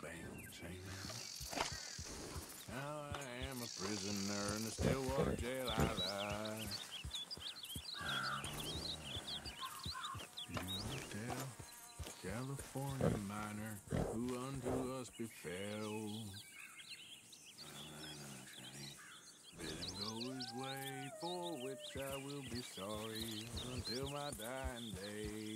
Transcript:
bounds, amen. Now I am a prisoner in the Stillwater jail, I lie. You tell California miner who unto us befell. Way for which I will be sorry until my dying day.